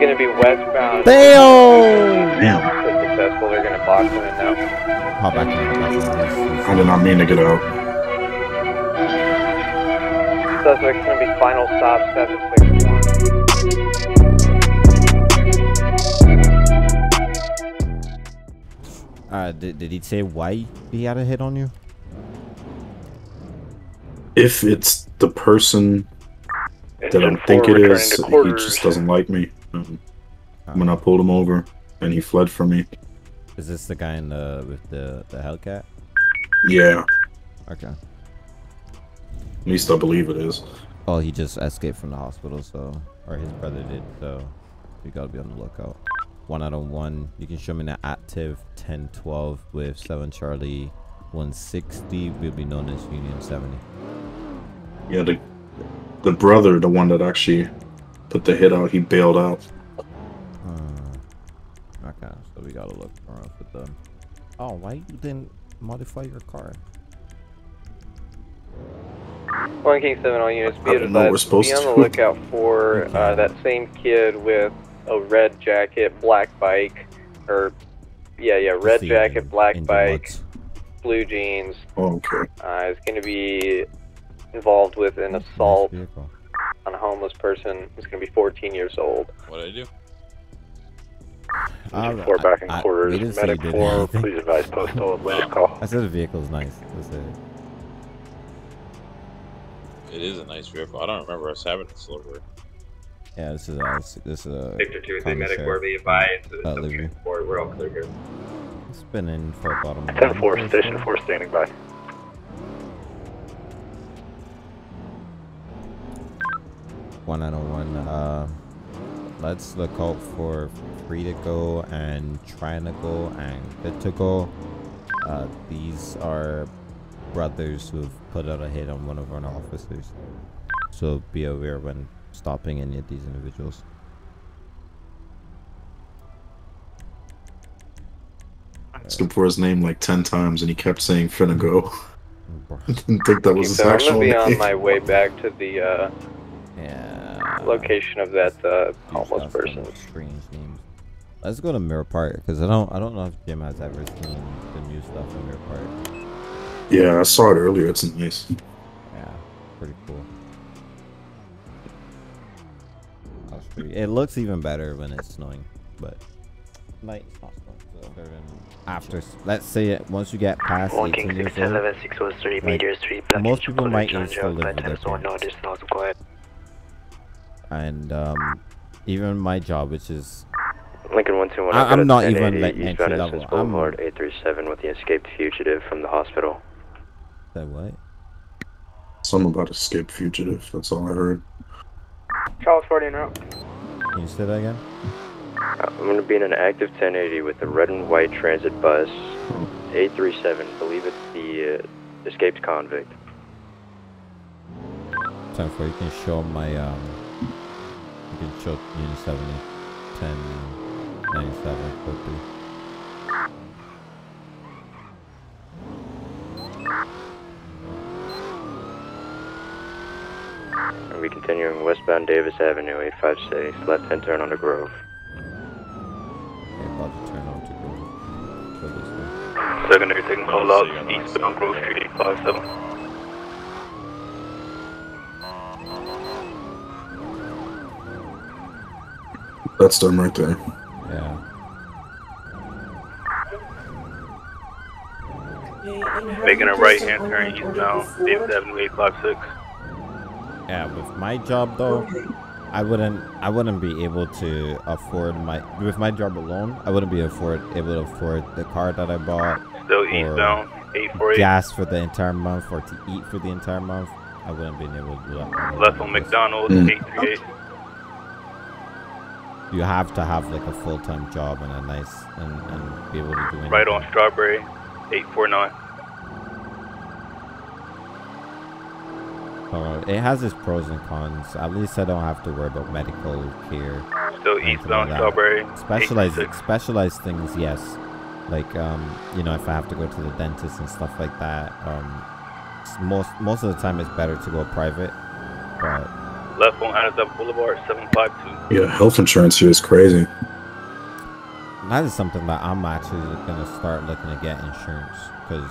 going to be westbound. Damn! Damn. If successful, they're going to box him in now. Hop back in. Hop back in. I did not mean to get out. Suspect's going to be final stop 761. Uh, did, did he say why he had a hit on you? If it's the person that I Engine think four it returning is, to he just doesn't like me. Um, when I pulled him over and he fled from me. Is this the guy in the with the the Hellcat? Yeah, Okay. at least I believe it is. Oh, he just escaped from the hospital, so or his brother did, so you gotta be on the lookout. One out of one. You can show me an active 1012 with 7 Charlie 160 will be known as Union 70. Yeah, the the brother, the one that actually put the hit out, he bailed out. Uh, okay, so we gotta look around for them. Oh, why you didn't modify your car? One King 7, all units be I didn't know we're advised. supposed Be on the lookout for uh, that same kid with a red jacket, black bike, or yeah, yeah, red jacket, black in bike, woods. blue jeans. Oh, okay. Uh, is going to be involved with an assault vehicle. On a homeless person who's going to be 14 years old. What did I do? Uh, Four back in I- I- quarters. we didn't Medic did 4, anything. please advise postal last call. I said the vehicle's nice. That's it. It is a nice vehicle. I don't remember us having a silver. Yeah, this is a this is a Victor 2 common medic, share. where be advised. Uh, We're, we're all clear here. It's been in for about a month. 10 4, station 4 standing by. One out of one. Uh, let's look out for free to go and trying to go and good to go. Uh, these are brothers who've put out a hit on one of our officers. So be aware when stopping any of these individuals. I asked him for his name like 10 times and he kept saying Finnago. I didn't think that was his So I'm going to be on my way back to the uh, Yeah. Location of that uh, homeless person. Strange names. Let's go to Mirror Park because I don't I don't know if Jim has ever seen the new stuff in Mirror Park. Yeah, I saw it earlier. It's nice. Yeah, pretty cool. Pretty- It looks even better when it's snowing, but night it's not snowing. So better than after. Let's say it once you get past 18 years old. 603 Like, meters, three most people might even still live with their parents. And um, even my job, which is Lincoln 121. I- I've got I'm not even, like, entry Innocence level. I'm- Boulevard 837 with the escaped fugitive from the hospital. that what? Something about escaped fugitive. That's all I heard. Charles 40 en route. Can you say that again? I'm going to be in an active 1080 with the red and white transit bus 837. believe it's the uh, escaped convict. Time for you can show my um. You can show Unit 70, 10, 97 quickly. Are we continuing westbound Davis Avenue 856, left hand turn onto Grove. Okay, about to turn on to go. Go this way. Secondary taking call out, eastbound Grove Street 857. That's them right there. Yeah. Making a right hand turn eastbound, Davis Avenue 856. Yeah, with my job though, I wouldn't I wouldn't be able to afford my with my job alone, I wouldn't be afford able to afford the car that I bought, Still Or eastbound, 848. gas for the entire month, or to eat for the entire month. I wouldn't be able to do that. Left on McDonald's, Mm. 838. You have to have like a full time job and a nice and, and be able to do anything. Right on Strawberry, 849. Uh, it has its pros and cons. At least I don't have to worry about medical care. Still eastbound like. Strawberry, Specialized specialized things, yes. Like um, you know, if I have to go to the dentist and stuff like that, um, most most of the time it's better to go private. But Left on Adams Boulevard, 752. Yeah, health insurance here is crazy. That is something that I'm actually gonna start looking to get insurance because,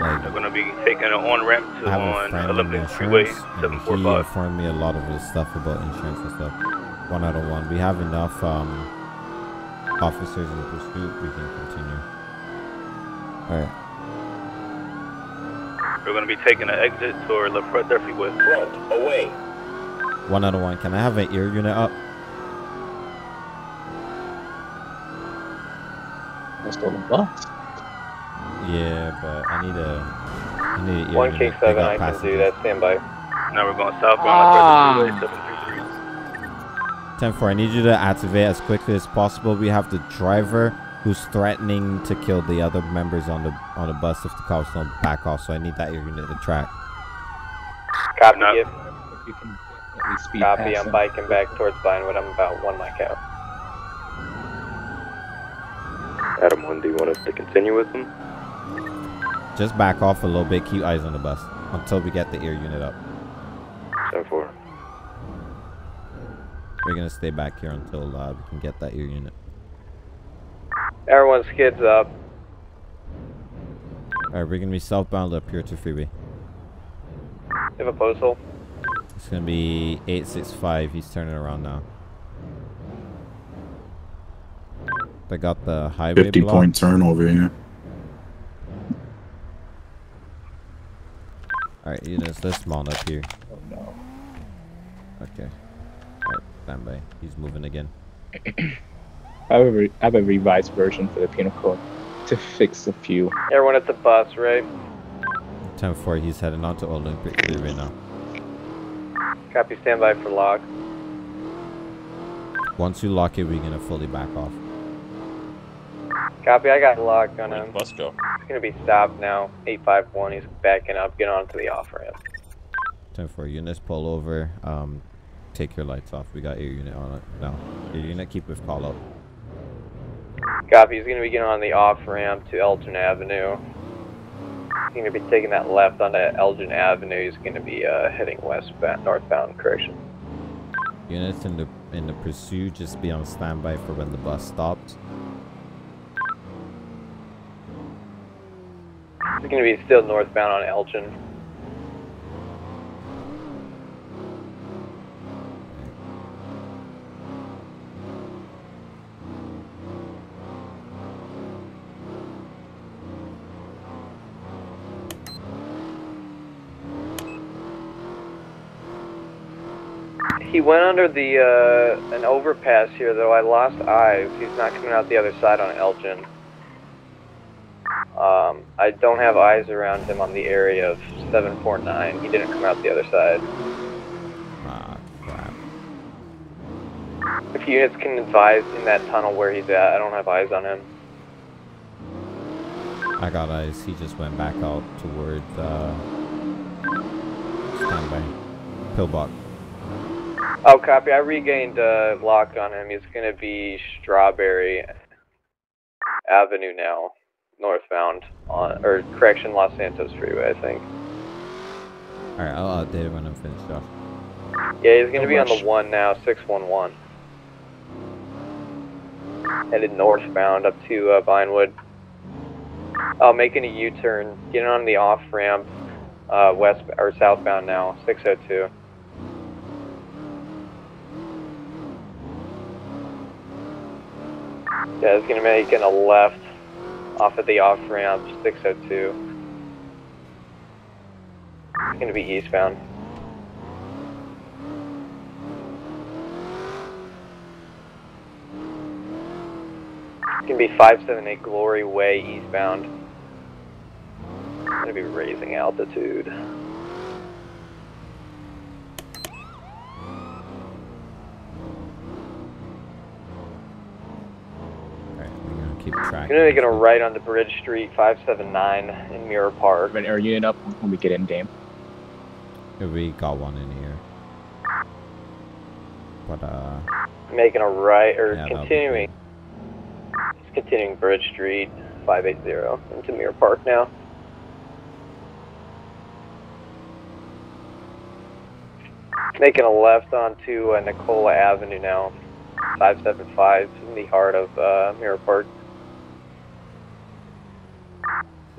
like, They're going to be taking an on ramp to I have a on friend in Olympic Freeway, insurance, and he informed me a lot of his stuff about insurance and stuff. One out of one. We have enough um, officers in pursuit. We can continue. All right. We're going to be taking an exit toward La Front Freeway. Front, away. One out of one. Can I have an ear unit up? Let's go to the bus. Yeah, but I need a. I need an ear One unit. K They seven, got I can do that. Stand by. Now we're going southbound Ah. La Front Freeway, 733. 10 4, I need you to activate as quickly as possible. We have the driver who's threatening to kill the other members on the on the bus if the cops don't back off. So I need that ear unit to track. Copy. No. If you can at speed Copy. past I'm them. biking back towards Vinewood. I'm about one mic out. Adam one, do you want us to continue with them? Just back off a little bit. Keep eyes on the bus until we get the ear unit up. Ten four. We're gonna stay back here until uh, we can get that ear unit. Everyone skids up. All right, we're gonna be southbound up here to freeway. You have a postal. It's gonna be 865. He's turning around now. They got the highway 50 blocked. point turn over here. All right, units, let's mount up here. Oh no. Okay. All right, stand by. He's moving again. I have, a re- I have a revised version for the penal code to fix a few. Everyone at the bus, right? 10 4, he's heading on to Olympic Freeway now. Copy. Stand by for lock. Once you lock it, we're gonna fully back off. Copy. I got lock on Where'd him. the bus go? He's gonna be stopped now. 851. He's backing up. Get onto the off ramp. 10 4, units pull over. Um, take your lights off. We got air unit on it now. Air unit, keep with call out. Copy. He's gonna be getting on the off ramp to Elgin Avenue. He's gonna be taking that left onto Elgin Avenue. He's gonna be uh, heading westbound, northbound. Correction. Units in the in the pursuit, just be on standby for when the bus stops. He's gonna be still northbound on Elgin. He went under the uh, an overpass here, though. I lost eyes. He's not coming out the other side on Elgin. Um, I don't have eyes around him on the area of 749. He didn't come out the other side. Ah, crap. If units can advise in that tunnel where he's at, I don't have eyes on him. I got eyes. He just went back out toward uh, standby. Pillbox. Oh, copy. I regained uh, lock on him. He's gonna be Strawberry Avenue now, northbound on, or correction, Los Santos Freeway, I think. All right, I'll update it when I'm finished off. Yeah, he's gonna No be on the one now, 611. Headed northbound up to uh, Vinewood. Oh, making a U-turn, getting on the off ramp, uh, west or southbound now, 602. Yeah, it's gonna make in a left off of the off ramp, 602. It's gonna be eastbound. It's gonna be 578 Glory Way eastbound. Gonna be raising altitude. All right, we're gonna keep track. Gonna make a right onto Bridge Street 579 in Mirror Park. Bring our unit up when we get in, Dame. We got one in here. But uh, Making a right or Yeah, continuing. It's continuing Bridge Street 580 into Mirror Park now. Making a left onto uh, Nikola Avenue now. 575 in the heart of uh, Mirror Park.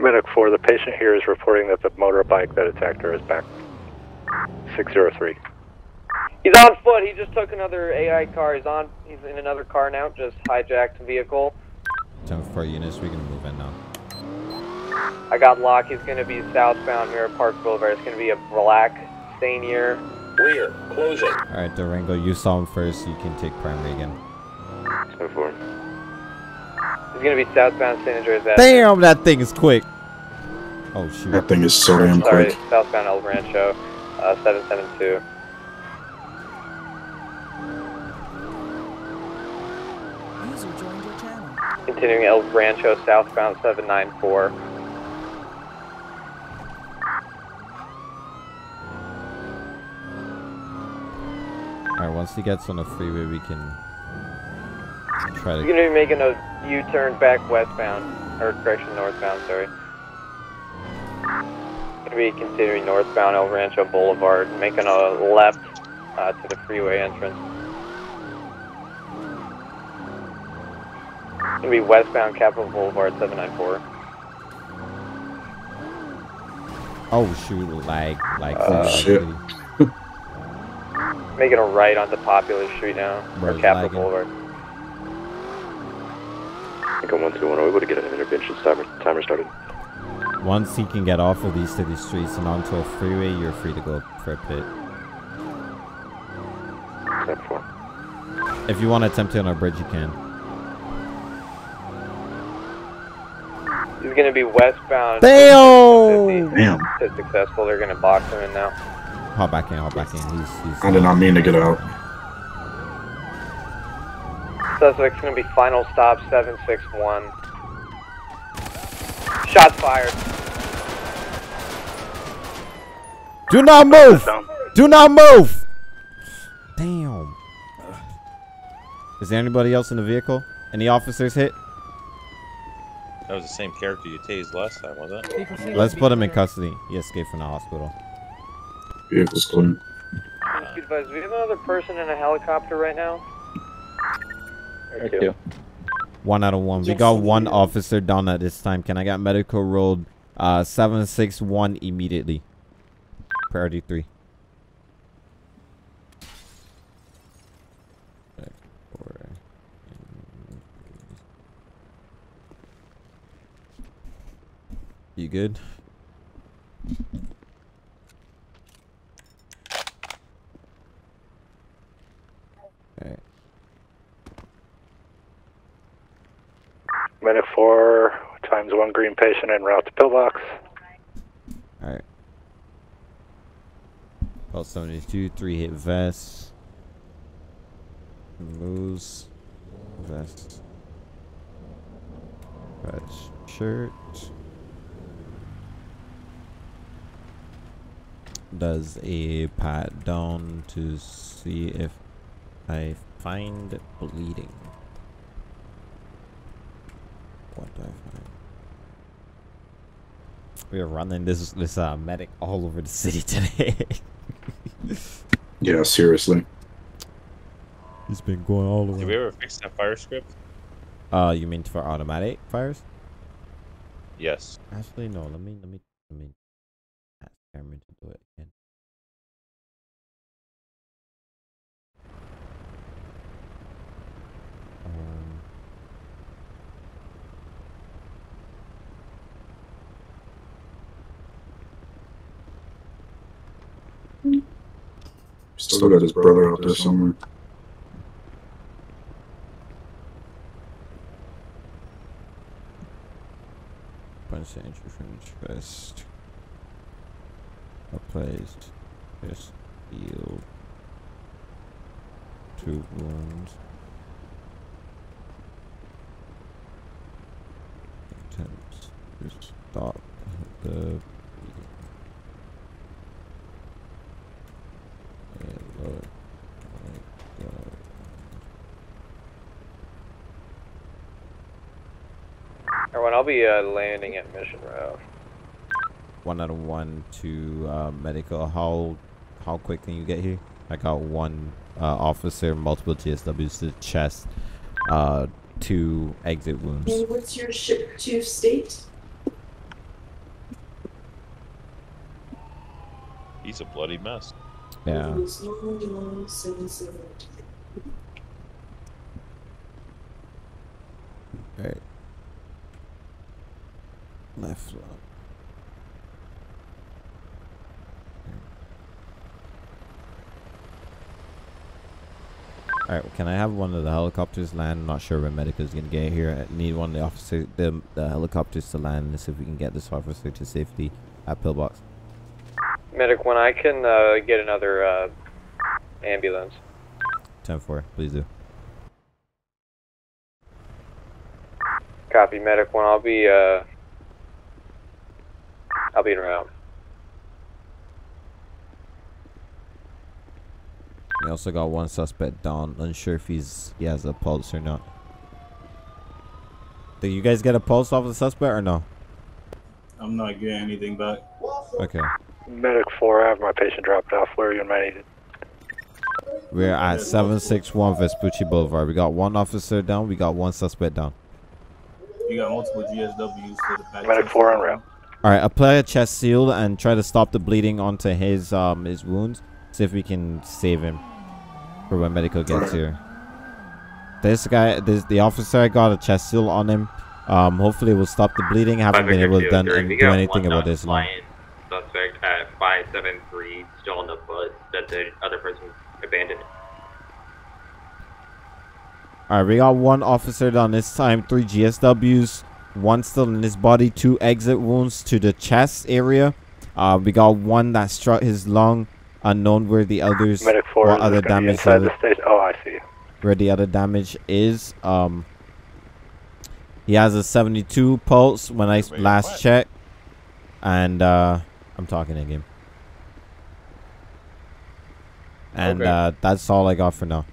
Medic 4, the patient here is reporting that the motorbike that attacked her is back. 603. He's on foot. He just took another AI car. He's on. He's in another car now. Just hijacked vehicle. 10 for units, we can move in now. I got lock. He's going to be southbound Mirror Park Boulevard. It's going to be a black Stanier. Clear. Closing. Alright, Durango, you saw him first, you can take primary again. 74. He's going to be southbound San Andreas Avenue. Damn, that thing is quick! Oh, shoot. That thing is so damn Sorry, quick. southbound El Rancho. Uh, 772. User joined your channel. Continuing El Rancho southbound 794. Alright, once he gets on the freeway, we can try He's to. going to be making a U-turn back westbound, or correction, northbound, sorry. Going to be continuing northbound El Rancho Boulevard, making a left uh, to the freeway entrance. Going to be westbound Capitol Boulevard 794. Oh, shoot, lag, lag. Uh, city, shit. Making a right onto Popular Street now, Bro, or it's Capitol lagging. Boulevard. Lincoln 121, are we able to get an intervention timer, timer started? Once he can get off of these city streets and onto a freeway, you're free to go for a pit. 74. If you want to attempt it on a bridge, you can. He's going to be westbound. Damn! 50. Damn. If successful, they're going to box him in now. Hop back in, hop back in. He's, he's I did not mean to get out. Suspect's going to be final stop 761. Shots fired. Do not move! Do not move! Damn. Is there anybody else in the vehicle? Any officers hit? That was the same character you tased last time, wasn't it? Let's put him in custody. He escaped from the hospital. Vehicle's clean. Be advised, we have another person in a helicopter right now. Or two. Two. One out of one. We got one officer down at this time. Can I get medical road uh 761 immediately? Priority 3. You good? Alright. Medic 4 times 1 green patient en route to pillbox. Alright. Pulse 72, 3 hit vest. Moves. Vest. Patch shirt. Does a pat down to see if I find bleeding. What do I find? We are running this this uh, medic all over the city today. Yeah, seriously. He's been going all the way. Did we ever fix that fire script? Uh, you mean for automatic fires? Yes. Actually, no. Let me let me let me ask Cameron to do it again. Still got his brother out there somewhere. punch entry from chest. Replaced. Just healed. Two wounds. Attempts to stop the bleeding. It looked like the Everyone, I'll be uh, landing at Mission Road. one out of one to uh, medical. How how quick can you get here? I got one uh, officer, multiple GSWs to the chest, uh, two exit wounds. And what's your ship to state? He's a bloody mess. Yeah. It's one, one, seven, seven. Alright. Left. Alright, can I have one of the helicopters land? I'm not sure when medical is gonna get here. I need one of the officer the, the helicopters to land and see if we can get this officer to safety at pillbox. Medic, when I can uh, get another uh, ambulance. 10-4, please do. Copy, medic. When I'll be uh, I'll be in route. We also got one suspect down. Unsure if he's he has a pulse or not. Did you guys get a pulse off the suspect or no? I'm not getting anything back. Okay. Medic 4, I have my patient dropped off. Where are you in my? We're at 761 Vespucci Boulevard. We got one officer down. We got one suspect down. You got multiple GSWs to the back. Medic 4 on route. All right, apply a chest seal and try to stop the bleeding onto his um his wounds. See if we can save him for when medical gets here. This guy, this the officer, I got a chest seal on him. Um, hopefully we'll stop the bleeding. Haven't been able to done and do anything about this long. Suspect at 573, still on the bus that the other person abandoned. All right, we got one officer down this time. Three GSWs. One still in his body. Two exit wounds to the chest area. Uh, we got one that struck his lung. Unknown where the others, Medic 4 what is other damage, inside the the station. Oh, I see. where the other damage is. Um, he has a 72 pulse when I Wait, last what? checked, and uh, I'm talking to him. And Okay. uh, that's all I got for now.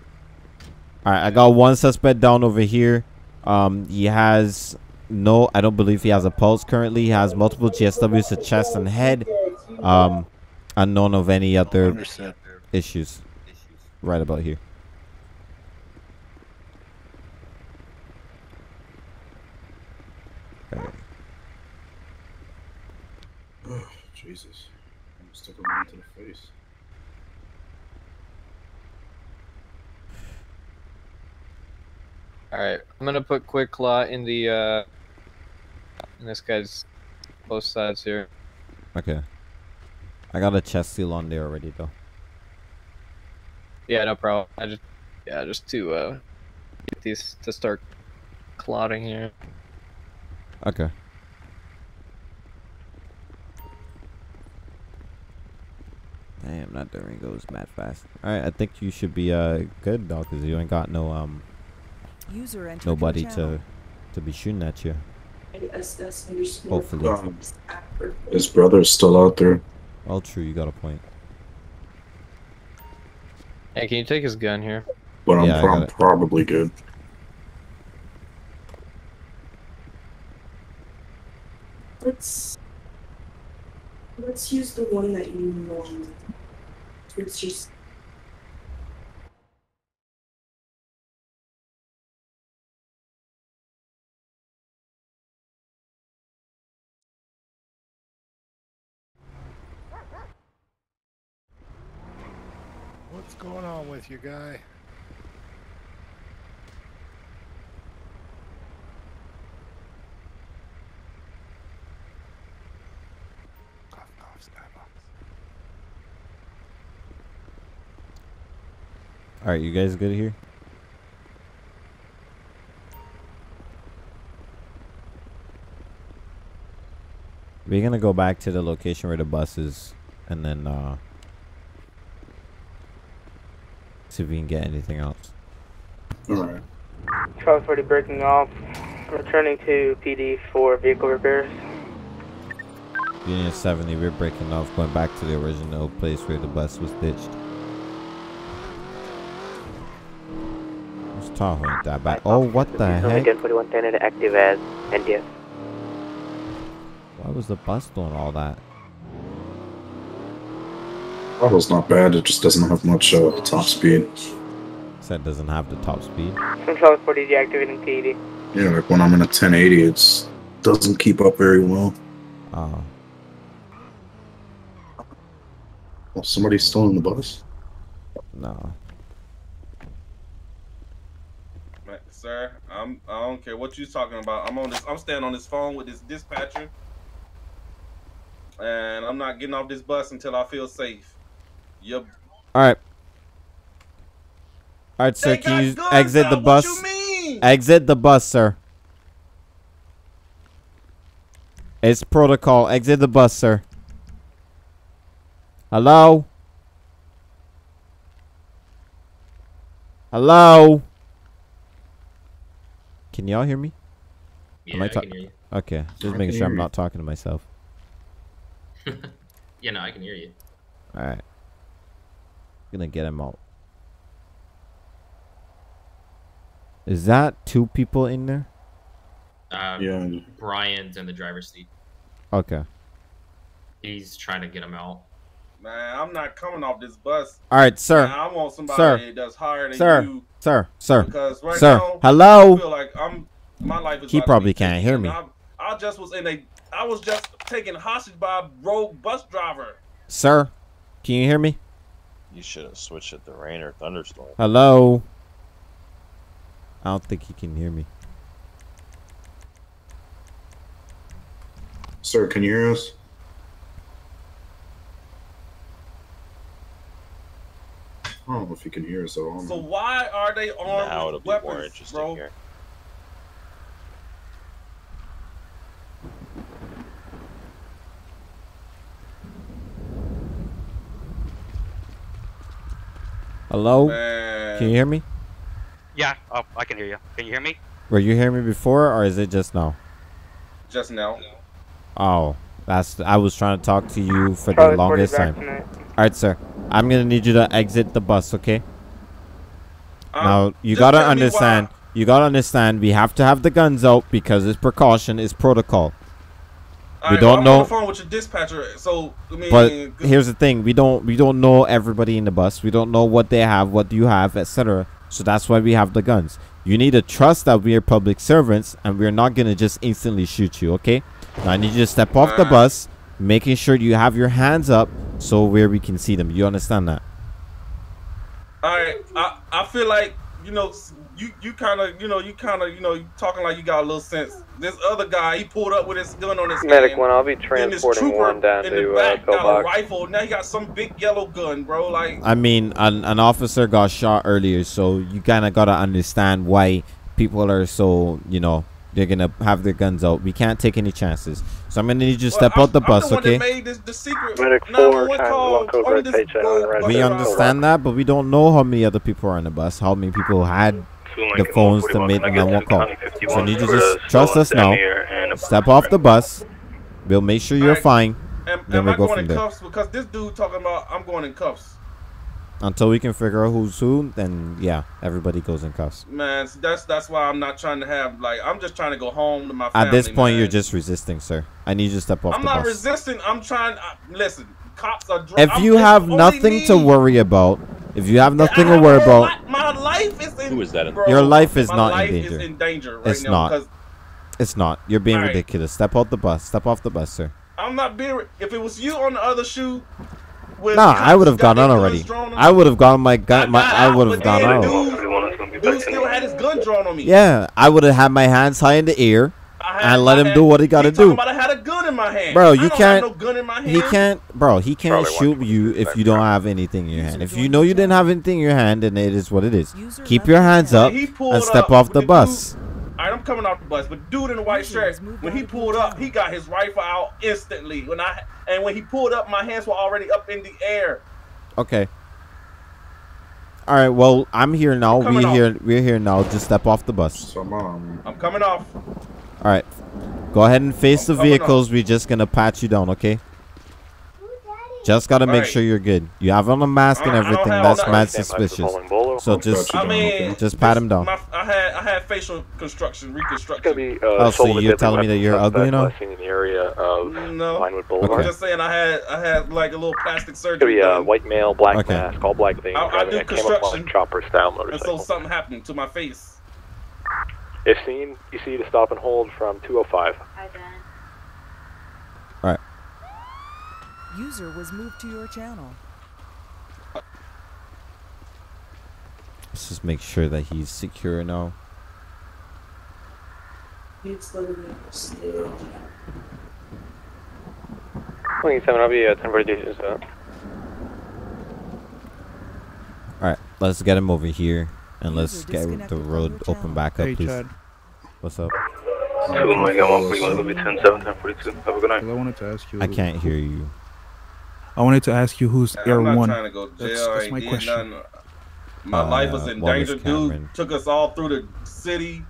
All right, I got one suspect down over here. Um, he has no, I don't believe he has a pulse currently. He has multiple GSWs to chest and head. Um, unknown of any other Understand. issues right about here. Okay. Jesus. I'm stuck a man to the face. Alright, I'm gonna put QuikClot in the, uh, in this guy's both sides here. Okay. I got a chest seal on there already though. Yeah, no problem. I just, yeah, just to, uh, get these to start clotting here. Okay. Damn, that during goes mad fast. Alright, I think you should be uh good dog, cause you ain't got no um User nobody to to be shooting at you. SS underscore. Hopefully. Um, his brother's still out there. All true, you got a point. Hey, can you take his gun here? But I'm, Yeah, I pro- got I'm probably good. Let's let's use the one that you want. It's just What's going on with you, guy? Cough, cough, skybox. Alright, you guys good here? We're gonna go back to the location where the bus is and then uh see if we can get anything else. Alright. Charles 40 breaking off, returning to PD for vehicle repairs. Union 70, we're breaking off, going back to the original place where the bus was ditched. This Tahoe ain't that bad. Oh, what the heck? Again, 4110 and active as NDS. Why was the bus doing all that? Model's not bad. It just doesn't have much uh, top speed. Said doesn't have the top speed. Control 40 deactivating PED. Yeah, like when I'm in a 1080, it's doesn't keep up very well. Oh. Oh, somebody's still in the bus. No. Sir, I'm I don't care what you're talking about. I'm on this I'm staying on this phone with this dispatcher. And I'm not getting off this bus until I feel safe. Yep. All right. All right, sir. They Can you guns exit out, the what bus? you mean? Exit the bus, sir. It's protocol. Exit the bus, sir. Hello? Hello? Can y'all hear me? Yeah, I can hear you. Okay, just I making sure I'm you. not talking to myself. Yeah, no, I can hear you. All right. Gonna get him out. Is that two people in there? Uh, Yeah. Brian's in the driver's seat. Okay. He's trying to get him out. Man, I'm not coming off this bus. All right, sir. Man, I want somebody Sir. that's higher than Sir. you. Sir. Sir. Because right Sir. now, Hello? I feel like I'm my life is He probably can't taken, hear me. I, I just was in a I was just taken hostage by a rogue bus driver. Sir, can you hear me? You should have switched it to rain or thunderstorm. Hello? I don't think he can hear me. Sir, can you hear us? I don't know if you can hear us at all. So why are they armed Now it'll with be more weapons, interesting bro? here. Hello? Man. Can you hear me? Yeah, oh, I can hear you. Can you hear me? Were you hearing me before or is it just now? Just now. Oh, that's I was trying to talk to you for the longest time. tonight. All right, sir. I'm gonna need you to exit the bus, okay? Um, now you gotta understand. You gotta understand. We have to have the guns out because it's precaution. It's protocol. We Alright, don't well, I'm know. on the phone with your dispatcher, so I mean, But here's the thing: we don't we don't know everybody in the bus. We don't know what they have, what you have, etc. So that's why we have the guns. You need to trust that we are public servants, and we're not gonna just instantly shoot you. Okay? Now I need you to step off the Uh. bus, making sure you have your hands up so where we can see them. You understand that? All right, I I feel like you know you you kind of you know you kind of you know talking like you got a little sense. This other guy, he pulled up with his gun on his Medic hand. one, I'll be Then this transporting trooper one down in the to uh, back got a rifle. Now he got some big yellow gun, bro. Like I mean, an, an officer got shot earlier, so you kind of gotta understand why people are so you know they're gonna have their guns out. We can't take any chances. So I'm gonna need you to step out the bus, I'm the okay? one that made this, the secret. Medic 911 4 times call one code on red this page and on the red We understand that, but we don't know how many other people are on the bus. How many people had the phones to make the 911 call? So I need you to just trust us now. Step off the bus. We'll make sure you're fine. Am, Then am we'll I go going from in there. cuffs? Because this dude talking about I'm going in cuffs. Until we can figure out who's who, then yeah, everybody goes in cuffs. Man, that's that's why I'm not trying to have like I'm just trying to go home to my family. At this point, man. you're just resisting, sir. I need you to step off I'm the not bus. resisting. I'm trying. I, listen, cops are. dr- If I'm- you have nothing me. to worry about, if you have nothing to worry about, my life is in. Who is that in bro, your life is my not life in is danger. in danger right it's now not. 'cause It's not. You're being Alright. ridiculous. Step out the bus. Step off the bus, sir. I'm not being. If it was you on the other shoe. With Nah, I would have gone on already. I would have gone my gun. My I would have gone then out. Dude, dude still had his gun drawn on me. Yeah, I would have had my hands high in the air I and let him do what he got to do. about I had a gun in my hand. Bro, you can't. Have no gun in my hand. He can't, bro. He can't Probably shoot you if you don't have anything in your hand. If you know you didn't have anything in your hand, then it is what it is. Keep your hands up and step up off the with bus. All right, I'm coming off the bus, but dude in the white shirt, when he pulled up, he got his rifle out instantly. When I and when he pulled up, my hands were already up in the air. Okay. All right. Well, I'm here now. I'm We're off. here. We're here now. Just step off the bus. So, um, I'm coming off. All right. Go ahead and face the coming vehicles. We're just gonna pat you down. Okay. Just gotta make Alright. sure you're good. You have on a mask and I- I don't everything. That's mad Stand by for suspicious. bowling ball or- So just, I mean, just pat him down. My, I had I had facial construction reconstruction. Be uh, Oh, so you're telling me that you're ugly now? last in the area of No, Vinewood I'm just saying I had I had like a little plastic surgery. gonna be a done. white male, black Okay. mask, all black thing, I- I do construction. chopper style motorcycle. and so something happened to my face. If seen, you see to stop and hold from 205. All right. User was moved to your channel. Let's just make sure that he's secure now. It's letting me stay. 27, I'll be uh, 1042, so. All right, let's get him over here and let's get the road open back up, Hey, please. Chad. What's up? Two Omega 1, we're going to be 10 7, 1042. Have a good night. I wanted to ask you. I can't hear you. I wanted to ask you who's I'm Air not One. trying to go jail. That's, that's my question. nothing. My Uh, life was in Wallace danger. Dude took us all through the city.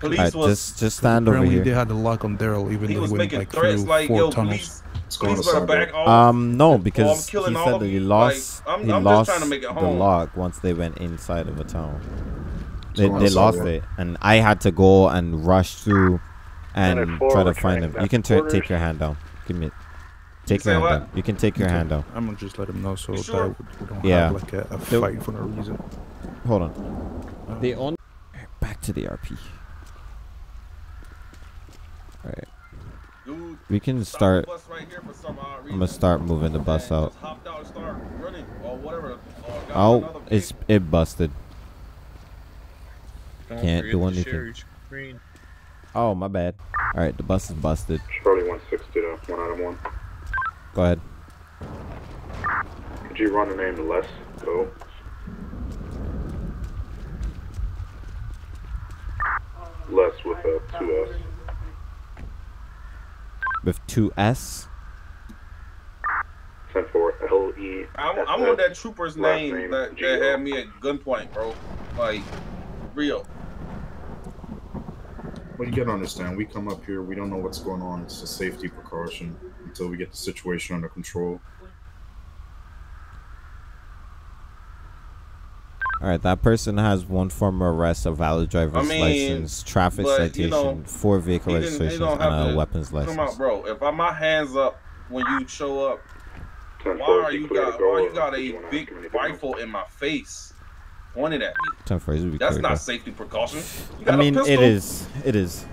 Police Alright, was just just stand over Apparently, here. they had the lock on Daryl, even he though was he went making like threats through like, four "Yo, tunnels. police, going police to better sidewalk. back off." Um, no, I'm because he said that he lost Like, I'm- he I'm just lost trying to make it the home. lock once they went inside of a town. They, So they lost it, and I had to go and rush through and Minute try to we're find turning him. back You can to take your hand down. Give me, take say your hand what? down. You can take your hand down. I'm gonna just let him know so You that we don't Yeah. have like a, a The- fight for no reason. Hold on. The on. back to the RP. All right, Dude, we can stopped start. the bus right here for some odd I'm gonna start moving the bus out. Just out and started running or whatever. Or got Oh, it's it busted. Don't Can't do anything. share your screen. Oh, my bad. All right, the bus is busted. Charlie 160 to 1 item uh, 1. Go ahead. Could you run the name Les? Go. Les with a 2S. With two S. 10 4 L E. I, I want that trooper's name, name, that, that had me at gunpoint, bro. Like, real. Well, you gotta understand, we come up here, we don't know what's going on. It's a safety precaution until we get the situation under control. All right, that person has one form of arrest, a valid driver's I mean, license, traffic but, citation, you know, four vehicle He registrations, and a to weapons Come license. out, bro. If I my hands up when you show up, why are you got why or you got a you big him anything else? rifle in my face, pointed at me? Ten four, That's not though. safety precaution. You I mean, a it pistol. is. It is.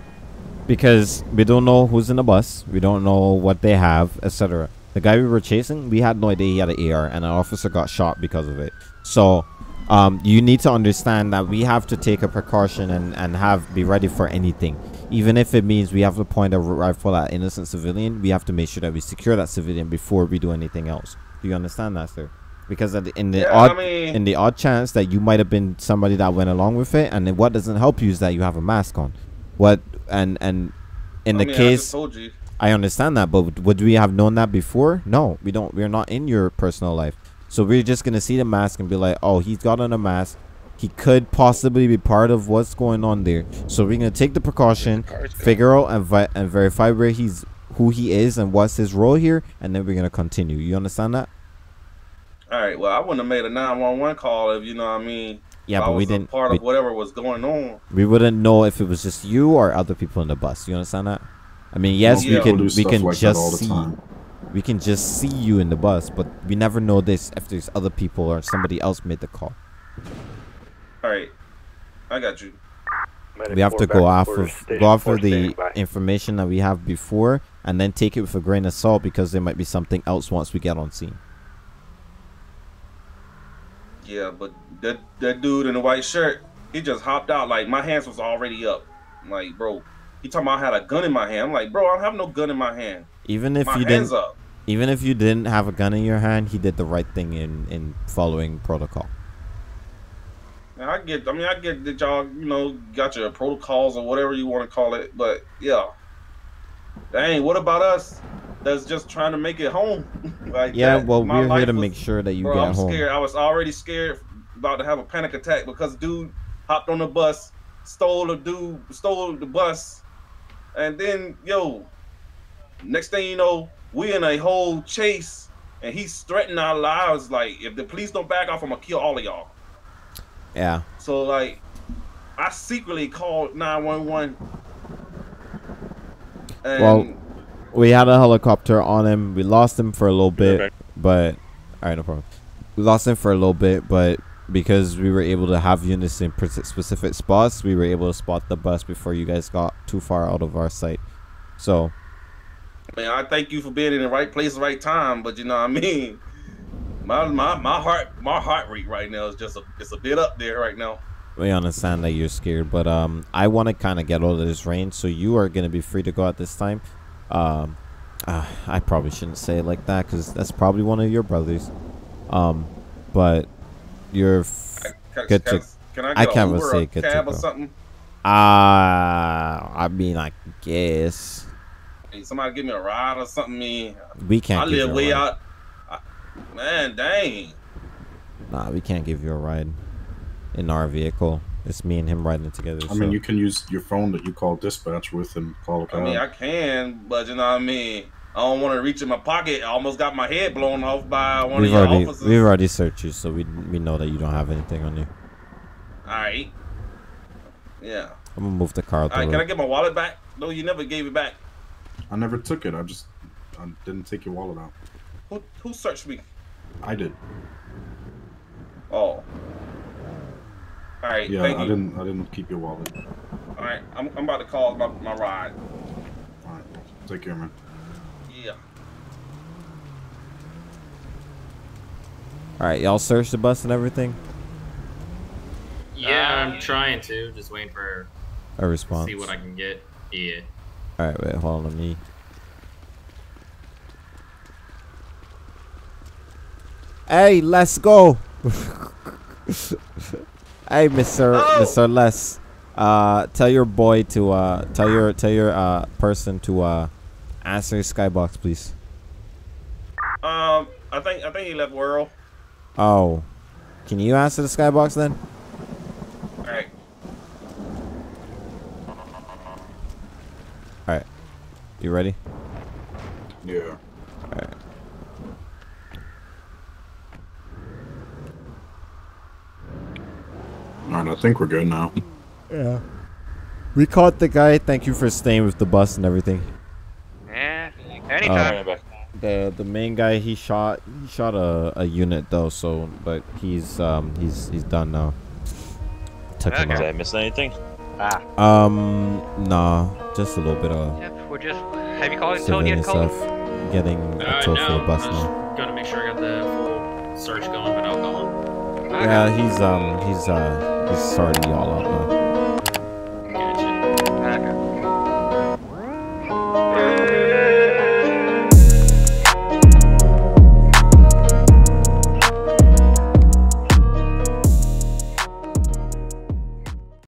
Because we don't know who's in the bus. We don't know what they have, etc. The guy we were chasing, we had no idea he had an AR, and an officer got shot because of it. So, um, you need to understand that we have to take a precaution and, and have be ready for anything. Even if it means we have to point a rifle at innocent civilian, we have to make sure that we secure that civilian before we do anything else. Do you understand that, sir? Because at the, in the Yeah, I odd mean- in the odd chance that you might have been somebody that went along with it, and what doesn't help you is that you have a mask on. What and and in I the mean, I case, you. I understand that, but would we have known that before? No, we don't. We're not in your personal life, so we're just gonna see the mask and be like, oh, he's got on a mask. He could possibly be part of what's going on there. So we're gonna take the precaution, figure out and, vi- and verify where he's, who he is, and what's his role here, and then we're gonna continue. You understand that? All right. Well, I wouldn't have made a nine one one call if you know what I mean. Yeah, if but we was a didn't- Part we- of whatever was going on. We wouldn't know if it was just you or other people in the bus. You understand that? I mean, yes, Yeah. we can we can like just see time. we can just see you in the bus, but we never know this if there's other people or somebody else made the call. All right. I got you. we have to go off of go off of the information that we have before and then take it with a grain of salt because there might be something else once we get on scene. Yeah, but that that dude in the white shirt, he just hopped out. Like my hands was already up. Like, bro, he talking about I had a gun in my hand. I'm like, bro, I don't have no gun in my hand. Even if my you didn't up. even if you didn't have a gun in your hand, he did the right thing in in following protocol. Now, I get. I mean, I get that y'all, you know, got your protocols or whatever you want to call it. But yeah, dang, what about us? That's just trying to make it home. like Yeah, that, well, we're here to was- make sure that you bro, get I'm home. scared. I was already scared, about to have a panic attack because dude hopped on the bus, stole a dude, stole the bus, and then yo, next thing you know, we in a whole chase, and he's threatening our lives. Like, if the police don't back off, I'm gonna kill all of y'all. Yeah. So like, I secretly called 911. Well, we had a helicopter on him. We lost him for a little bit, but all right, no problem. We lost him for a little bit, but because we were able to have units in specific spots, we were able to spot the bus before you guys got too far out of our sight. So man, I thank you for being in the right place, right time. But you know what I mean. My my my heart my heart rate right now is just a it's a bit up there right now. we understand that you're scared, but um, I want to kind of get out of this range, so you are gonna be free to go at this time. Um, uh, I probably shouldn't say it like that because that's probably one of your brothers. Um, but you're f- Can, good to. can I get I a can't Uber say or good to cab or go. something? Ah, I mean, I guess Hey, somebody give me a ride or something. Me, we can't. I live way out. I, man, dang. Nah, we can't give you a ride in our vehicle. It's me and him riding it together. I mean, you can use your phone that you call dispatch with and call a I cab. I mean, I can, but you know what I mean. I don't want to reach in my pocket. I almost got my head blown off by one we've of your already officers. we've already searched you, so we we know that you don't have anything on you. All right. Yeah. I'm gonna move the car out All the right. Can I get my wallet back? No, you never gave it back. I never took it. I just I didn't take your wallet out. Who who searched me? I did. Oh. All right. Yeah, thank I you. didn't. I didn't keep your wallet. All right. I'm, I'm about to call my, my ride. All right. Take care, man. Yeah. All right, y'all search the bus and everything. Yeah, I'm uh, trying to. Just waiting for A response. see what I can get. Yeah. All right, wait, hold on, let me. Hey, let's go. hey, Mister Mister Les, uh, tell your boy to uh, tell your tell your uh person to uh, answer his skybox, please. Um, I think I think he left world. Oh, can you answer the skybox then? All right. All right, you ready? Yeah. All right. I think we're good now. Yeah. We caught the guy. Thank you for staying with the bus and everything. Yeah, anytime. the the main guy he shot he shot a, a unit though so but he's um he's he's done now. Took him Did I out. miss anything? Ah, Um nah, just a little bit of yeah, we're just. Have you called told civilian you to call? stuff. Getting a Uh, tow no, for the bus I now. was gonna make sure I got the full search going, but I'll go on. Yeah, he's um he's uh he's sorting y'all out now.